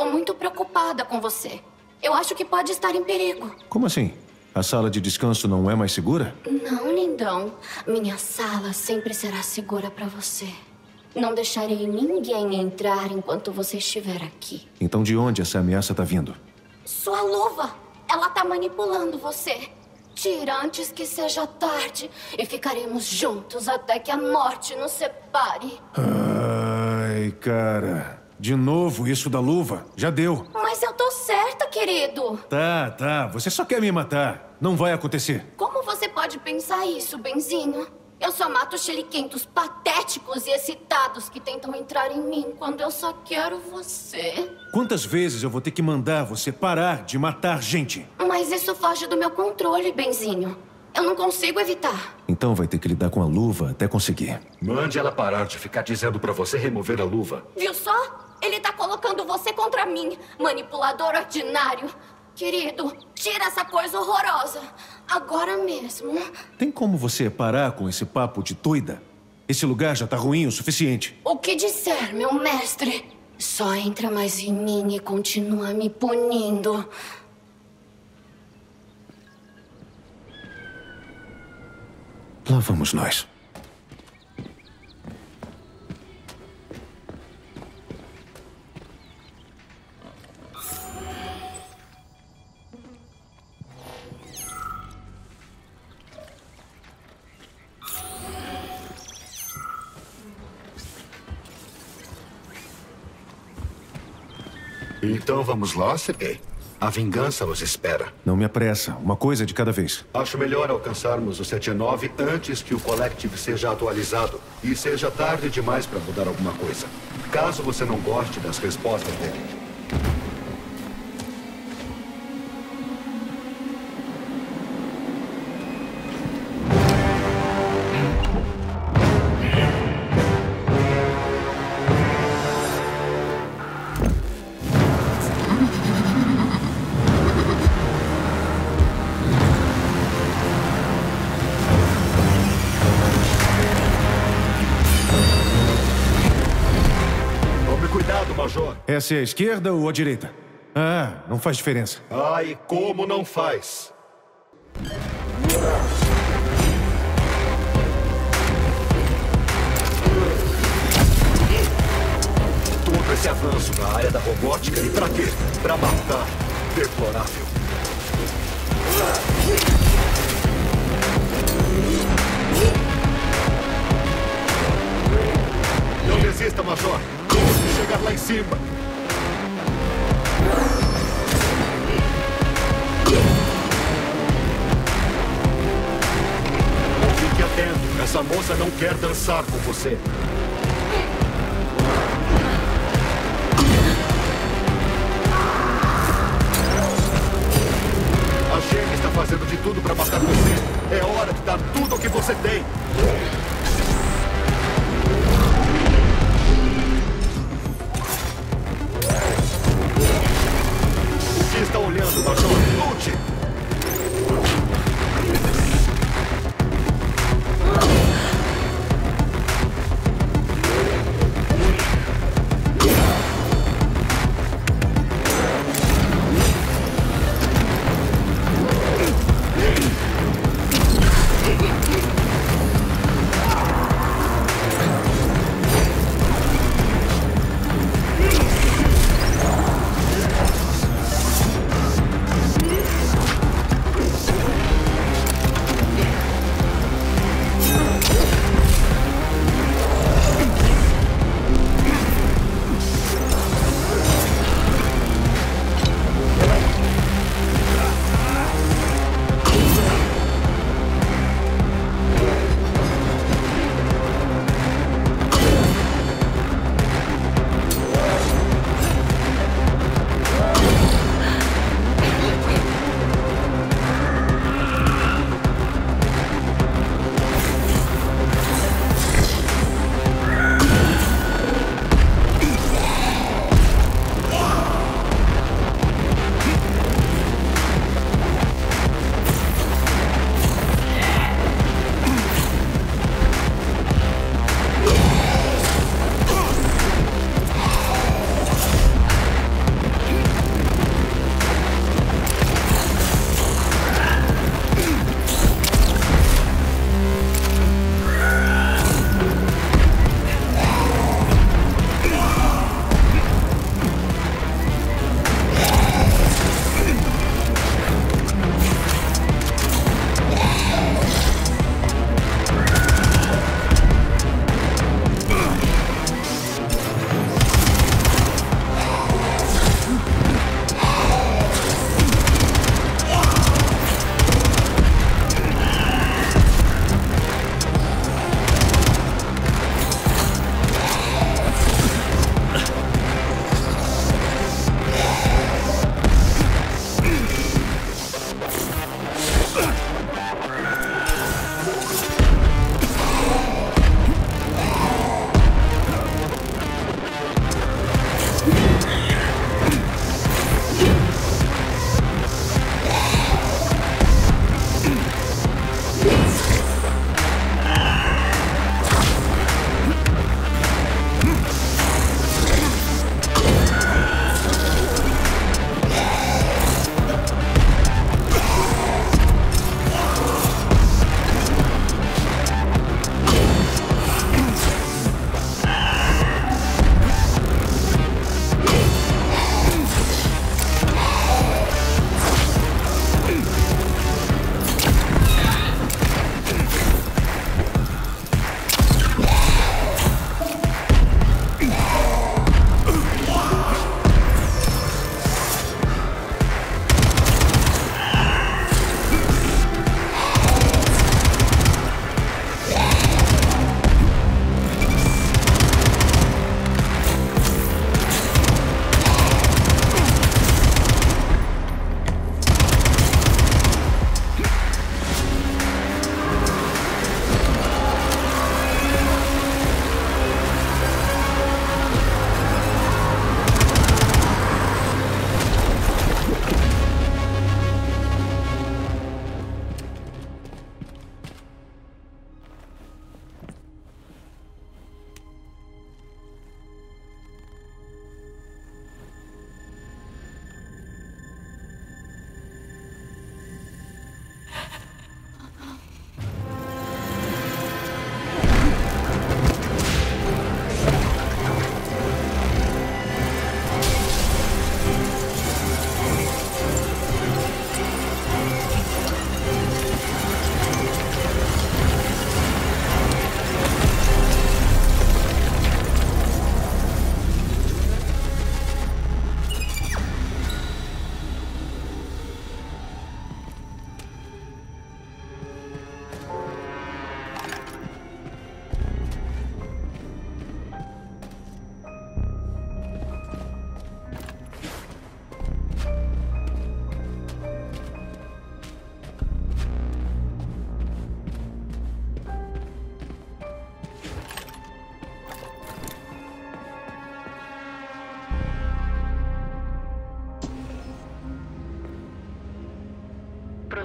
tô muito preocupada com você. Eu acho que pode estar em perigo. Como assim? A sala de descanso não é mais segura? Não, lindão. Minha sala sempre será segura para você. Não deixarei ninguém entrar enquanto você estiver aqui. Então de onde essa ameaça tá vindo? Sua luva! Ela tá manipulando você. Tira antes que seja tarde e ficaremos juntos até que a morte nos separe. Ai, cara. De novo isso da luva. Já deu. Mas eu tô certa, querido. Tá, tá. Você só quer me matar. Não vai acontecer. Como você pode pensar isso, Benzinho? Eu só mato chiliquentos patéticos e excitados que tentam entrar em mim quando eu só quero você. Quantas vezes eu vou ter que mandar você parar de matar gente? Mas isso foge do meu controle, Benzinho. Eu não consigo evitar. Então vai ter que lidar com a luva até conseguir. Mande ela parar de ficar dizendo pra você remover a luva. Viu só? Ele tá colocando você contra mim, manipulador ordinário. Querido, tira essa coisa horrorosa. Agora mesmo. Tem como você parar com esse papo de doida? Esse lugar já tá ruim o suficiente. O que disser, meu mestre? Só entra mais em mim e continua me punindo. Lá vamos nós. Então vamos lá, Sergei. A vingança os espera. Não me apressa. Uma coisa de cada vez. Acho melhor alcançarmos o 79 antes que o Collective seja atualizado e seja tarde demais para mudar alguma coisa. Caso você não goste das respostas dele. Essa é a esquerda ou a direita? Ah, não faz diferença. Ai, como não faz? Todo esse avanço na área da robótica e pra quê? Pra matar. Deplorável. Não desista, Major. Temos que chegar lá em cima. Fique atento. Essa moça não quer dançar com você. A Jenny está fazendo de tudo para matar você. É hora de dar tudo o que você tem.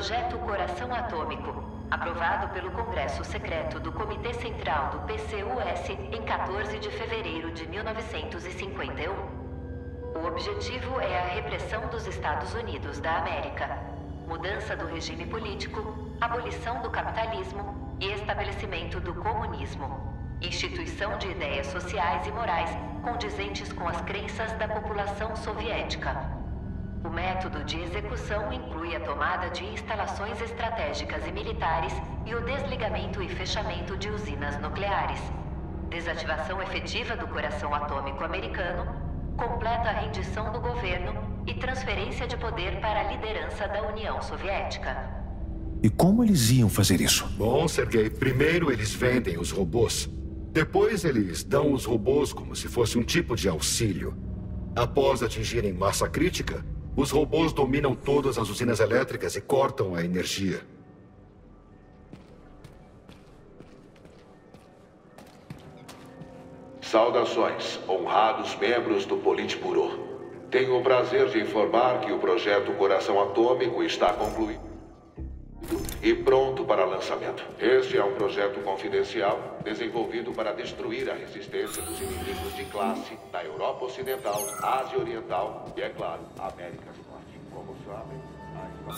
Projeto Coração Atômico, aprovado pelo Congresso Secreto do Comitê Central do PCUS em 14 de fevereiro de 1951. O objetivo é a repressão dos Estados Unidos da América, mudança do regime político, abolição do capitalismo e estabelecimento do comunismo. Instituição de ideias sociais e morais condizentes com as crenças da população soviética. O método de execução inclui a tomada de instalações estratégicas e militares e o desligamento e fechamento de usinas nucleares. Desativação efetiva do coração atômico americano, completa rendição do governo e transferência de poder para a liderança da União Soviética. E como eles iam fazer isso? Bom, Sergei, primeiro eles vendem os robôs. Depois eles dão os robôs como se fosse um tipo de auxílio. Após atingirem massa crítica, os robôs dominam todas as usinas elétricas e cortam a energia. Saudações, honrados membros do Politburo. Tenho o prazer de informar que o projeto Coração Atômico está concluído e pronto para lançamento. Este é um projeto confidencial desenvolvido para destruir a resistência dos inimigos de classe na Europa Ocidental, Ásia Oriental e, é claro, América do Norte. Como sabem, a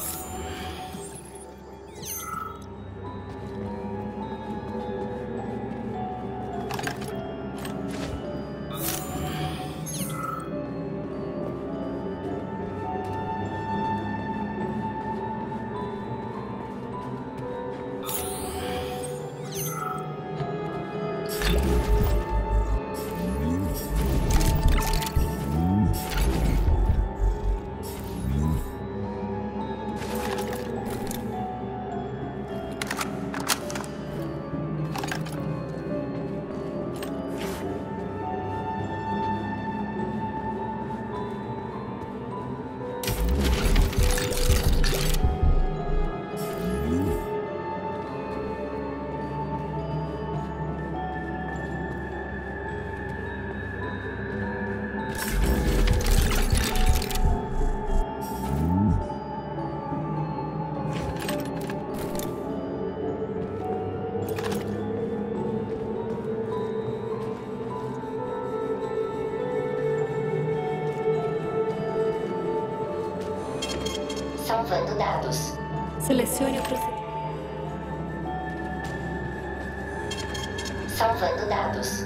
dados. Selecione o procedimento. Salvando dados.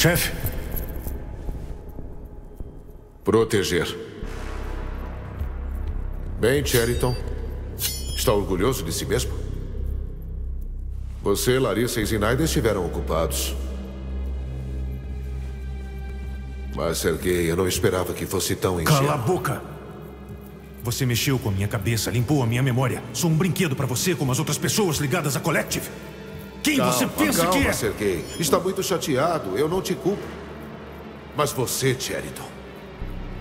Chefe, Proteger. Bem, Cheriton. Está orgulhoso de si mesmo? Você, Larissa e Zinaida estiveram ocupados. Mas, Sergei, eu não esperava que fosse tão ingênuo. cala a boca! Você mexeu com a minha cabeça, limpou a minha memória. Sou um brinquedo para você, como as outras pessoas ligadas à Collective. Quem Calma, você pensa calma, que é? Sergei. Está muito chateado. Eu não te culpo. Mas você, Cheriton.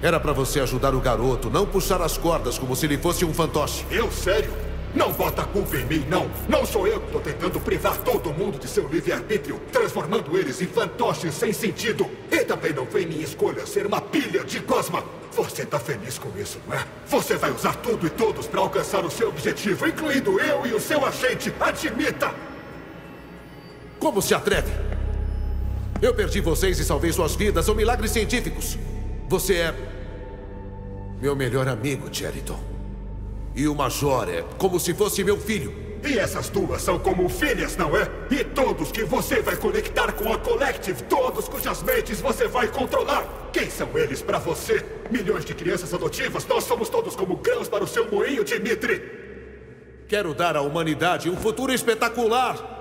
Era para você ajudar o garoto, não puxar as cordas como se ele fosse um fantoche. Eu, sério? Não bota a culpa em mim, não. Não sou eu que tô tentando privar todo mundo de seu livre-arbítrio, transformando eles em fantoches sem sentido. E também não foi minha escolha ser uma pilha de Cosma. Você tá feliz com isso, não é? Você vai usar tudo e todos para alcançar o seu objetivo, incluindo eu e o seu agente. Admita! Como se atreve? Eu perdi vocês e salvei suas vidas. São milagres científicos. Você é. meu melhor amigo, Cheriton. E o Major é como se fosse meu filho. E essas duas são como filhas, não é? E todos que você vai conectar com a Collective, todos cujas mentes você vai controlar. Quem são eles para você? Milhões de crianças adotivas, nós somos todos como grãos para o seu moinho, Dimitri. Quero dar à humanidade um futuro espetacular.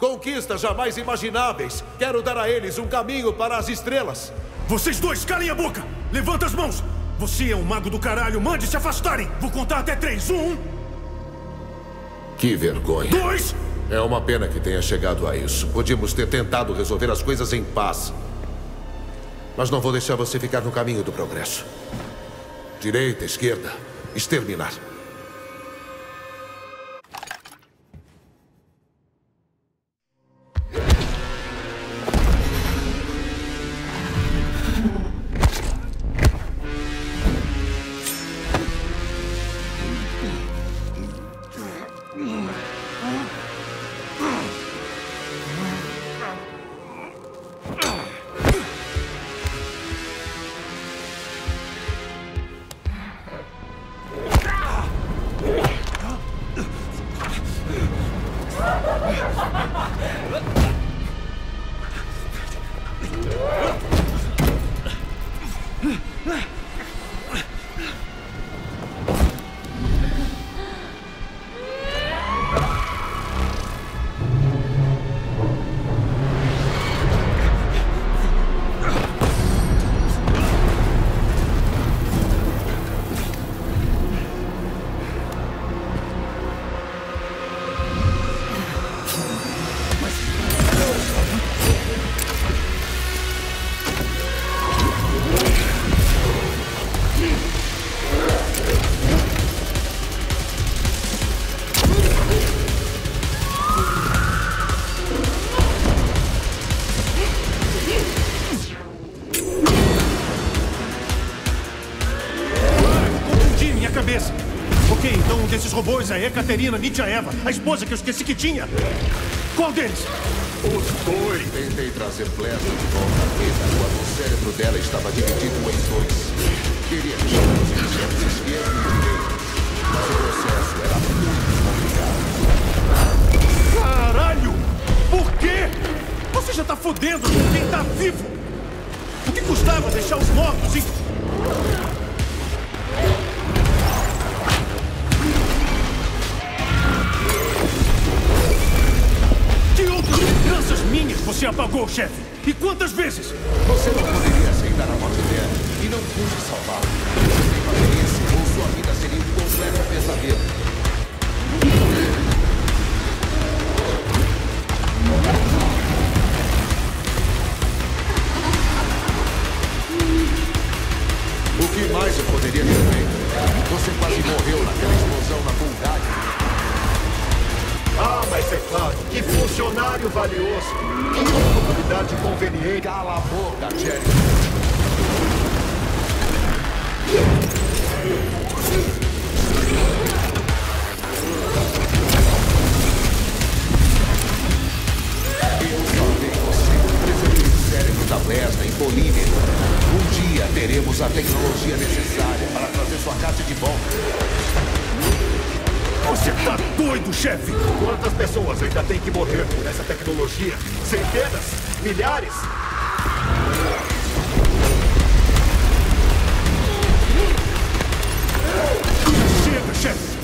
Conquistas jamais imagináveis. Quero dar a eles um caminho para as estrelas. Vocês dois, calem a boca! Levanta as mãos! Você é um mago do caralho, mande se afastarem! Vou contar até três. Um, Que vergonha. dois... É uma pena que tenha chegado a isso. Podíamos ter tentado resolver as coisas em paz. Mas não vou deixar você ficar no caminho do progresso. Direita, esquerda, exterminar. Ekaterina Eva, a esposa que eu esqueci que tinha. Qual deles? Os dois. Tentei trazer Blessa de volta à vida quando o cérebro dela estava dividido em dois. Queria deixar os hemisférios esquerdo e direito. Mas o processo era muito complicado. Caralho! Por quê? Você já tá fodendo com quem tá vivo! O que custava deixar os mortos em... você apagou, chefe? E quantas vezes? Você não poderia aceitar a morte dela. E não Procure salvá-lo. Sem isso, ou sua vida seria um completo pesadelo. O que mais eu poderia ter feito? Você quase morreu naquela explosão na Bulgária. Ah, mas é claro, que funcionário valioso. Que oportunidade conveniente. Cala a boca, Jerry. Milhares? Chega, chefe!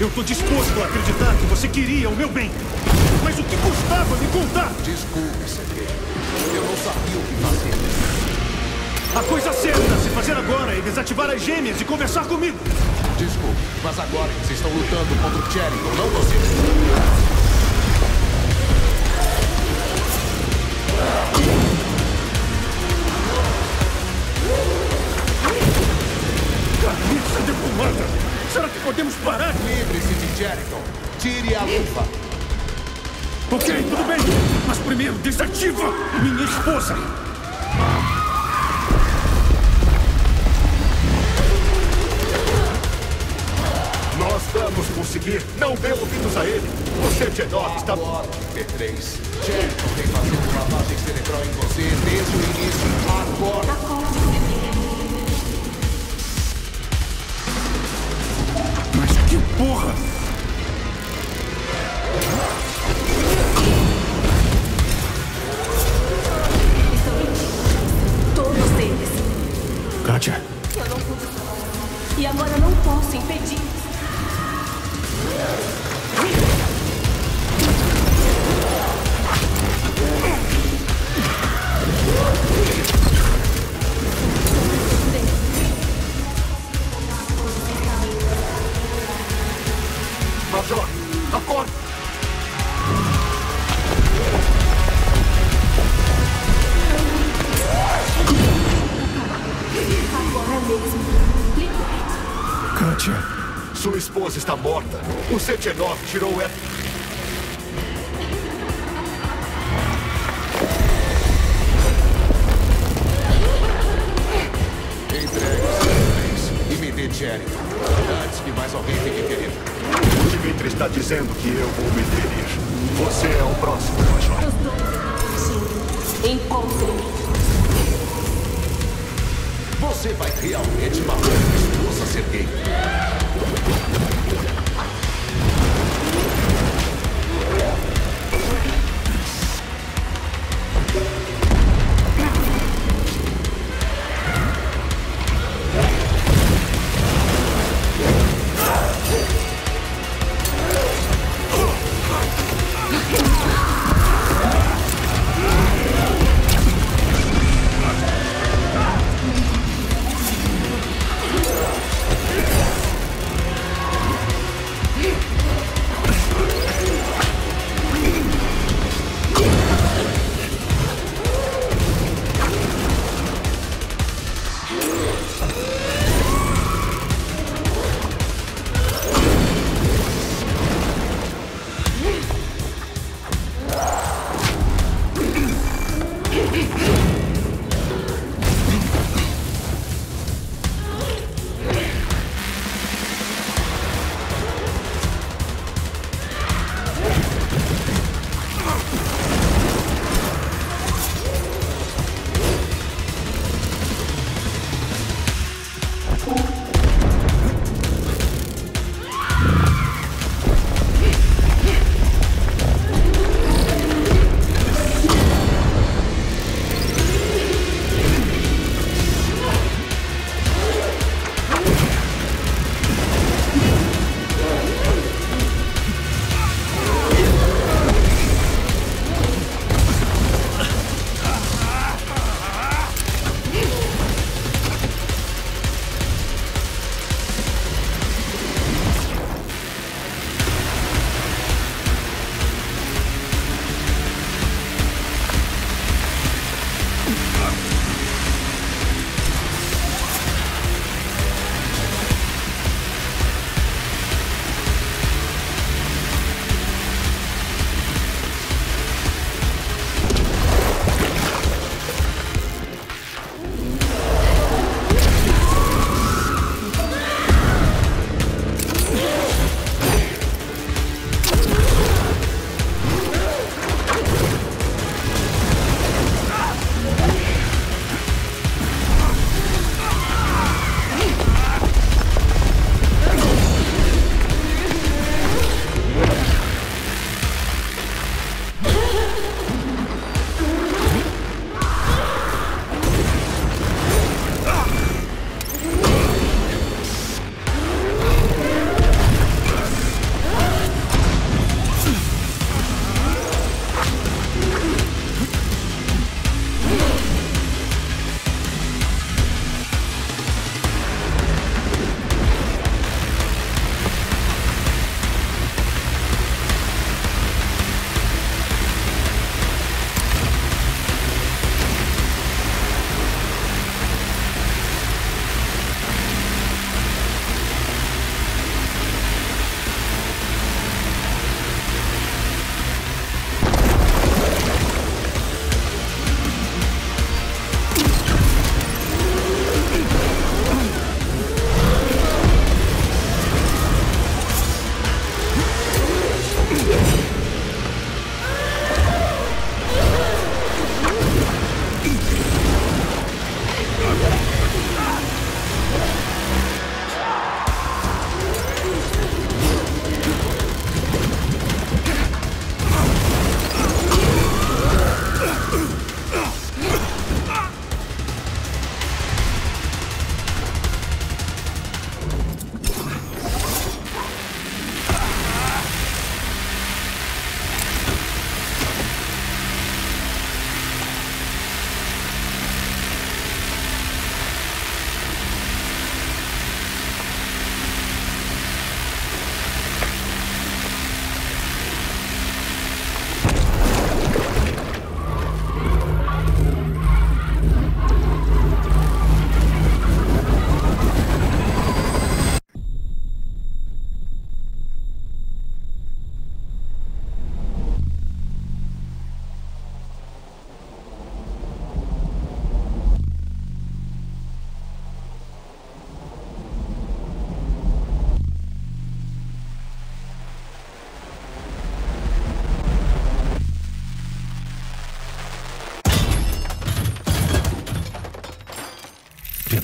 Eu tô disposto a acreditar que você queria o meu bem. Mas o que custava me contar? Desculpe, Sergei. Eu não sabia o que fazer. A coisa certa a se fazer agora é desativar as gêmeas e conversar comigo. Desculpe, mas agora eles estão lutando contra o Cherrington, não você. Podemos parar? Livre-se de Cherrington. Tire a luva. Ok, tudo bem. Mas primeiro desativa minha esposa. Nós vamos conseguir. Não dê ouvidos a ele. Você, Tchenov, está... Agora, P3. Cherrington vem fazendo lavagem cerebral em você desde o início. Agora. Mas que Shiro F.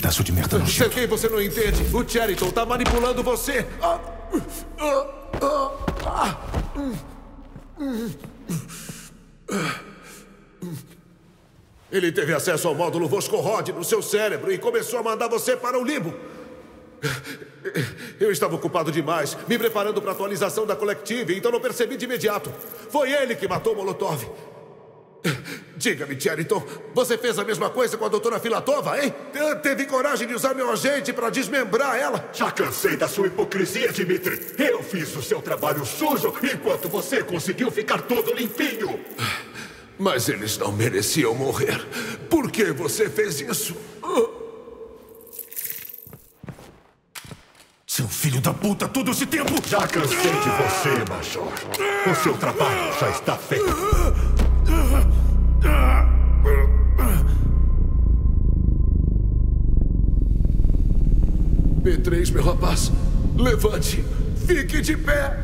pedaço de merda você não entende. O Cheriton tá manipulando você. Ele teve acesso ao módulo Voskhod no seu cérebro e começou a mandar você para o limbo. Eu estava ocupado demais, me preparando para a atualização da Collective, então não percebi de imediato. Foi ele que matou Molotov. Diga-me, Cheriton, você fez a mesma coisa com a doutora Filatova, hein? Teve coragem de usar meu agente para desmembrar ela? Já cansei da sua hipocrisia, Dimitri. Eu fiz o seu trabalho sujo enquanto você conseguiu ficar todo limpinho. Mas eles não mereciam morrer. Por que você fez isso? Seu filho da puta, todo esse tempo! Já cansei de você, Major. O seu trabalho já está feito. B3, meu rapaz. Levante. Fique de pé.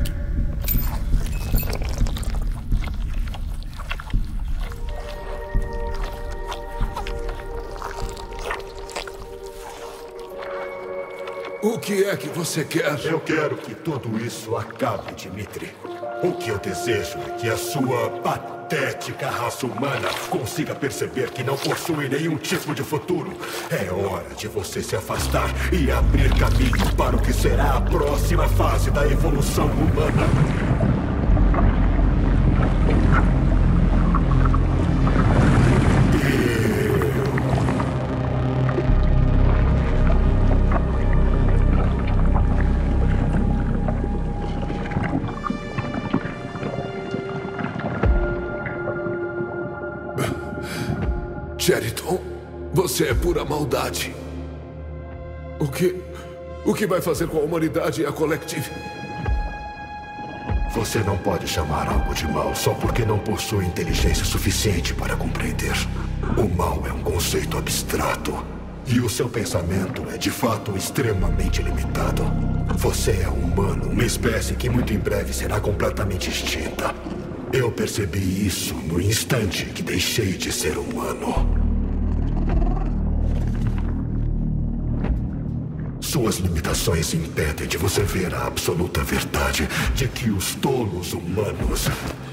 O que é que você quer? Eu quero que tudo isso acabe, Dimitri. O que eu desejo é que a sua patética raça humana consiga perceber que não possui nenhum tipo de futuro. É hora de você se afastar e abrir caminho para o que será a próxima fase da evolução humana. Cheriton, você é pura maldade. O que. O que vai fazer com a humanidade e a Collective? Você não pode chamar algo de mal só porque não possui inteligência suficiente para compreender. O mal é um conceito abstrato. E o seu pensamento é de fato extremamente limitado. Você é um humano, uma espécie que muito em breve será completamente extinta. Eu percebi isso no instante que deixei de ser humano. Suas limitações impedem de você ver a absoluta verdade de que os tolos humanos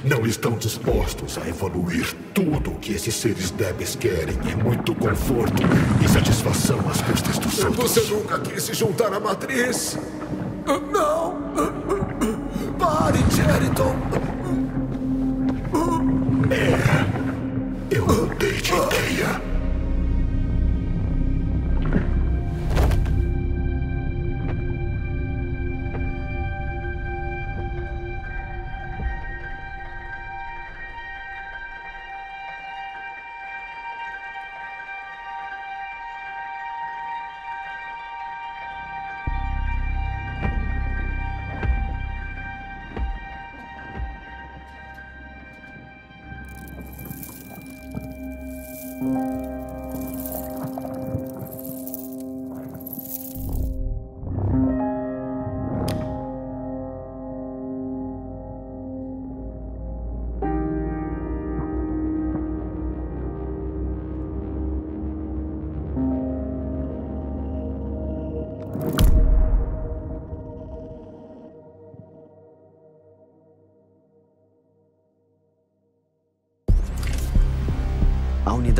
não estão dispostos a evoluir. Tudo o que esses seres débeis querem é muito conforto e satisfação às custas dos outros. Você nunca quis se juntar à matriz? Não! Pare, Cheriton! É. Eu mudei de ideia.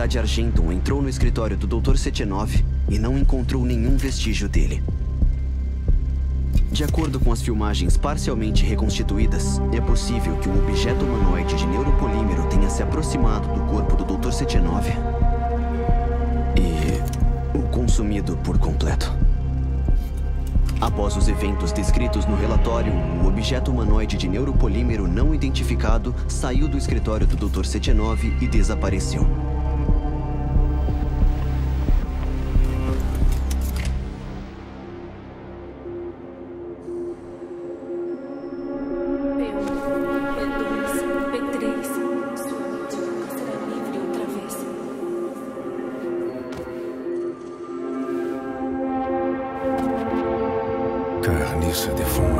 Unidade Argenton entrou no escritório do Dr. Setenov e não encontrou nenhum vestígio dele. De acordo com as filmagens parcialmente reconstituídas, é possível que um objeto humanoide de neuropolímero tenha se aproximado do corpo do Dr. Setenov e o consumido por completo. Após os eventos descritos no relatório, o objeto humanoide de neuropolímero não identificado saiu do escritório do Dr. Setenov e desapareceu. Carniça defumada.